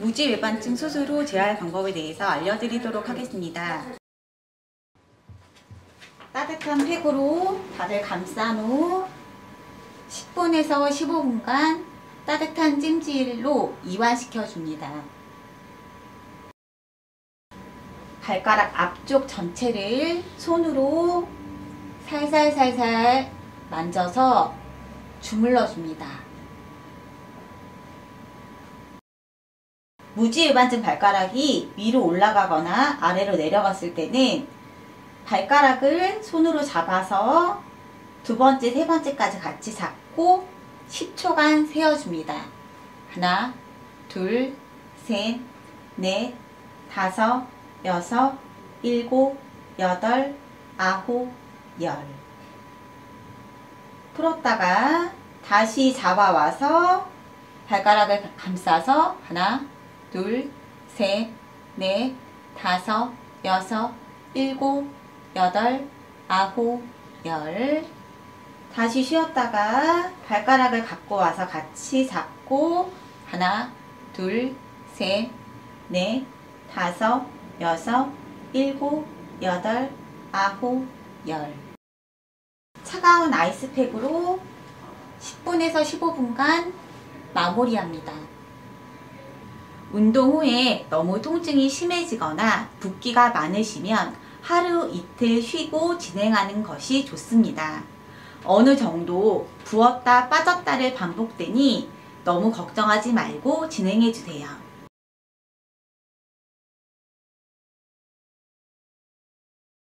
무지 외반증 수술 후 재활 방법에 대해서 알려드리도록 하겠습니다. 따뜻한 팩으로 다들 감싼 후 10분에서 15분간 따뜻한 찜질로 이완시켜 줍니다. 발가락 앞쪽 전체를 손으로 살살살살 만져서 주물러 줍니다. 무지일반증 발가락이 위로 올라가거나 아래로 내려갔을 때는 발가락을 손으로 잡아서 두 번째, 세 번째까지 같이 잡고 10초간 세어줍니다. 하나, 둘, 셋, 넷, 다섯, 여섯, 일곱, 여덟, 아홉, 열. 풀었다가 다시 잡아와서 발가락을 감싸서 하나, 둘, 셋, 넷, 다섯, 여섯, 일곱, 여덟, 아홉, 열. 다시 쉬었다가 발가락을 갖고 와서 같이 잡고 하나, 둘, 셋, 넷, 다섯, 여섯, 일곱, 여덟, 아홉, 열. 차가운 아이스팩으로 10분에서 15분간 마무리합니다. 운동 후에 너무 통증이 심해지거나 붓기가 많으시면 하루 이틀 쉬고 진행하는 것이 좋습니다. 어느 정도 부었다 빠졌다를 반복되니 너무 걱정하지 말고 진행해 주세요.